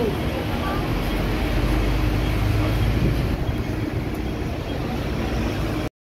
Whoa.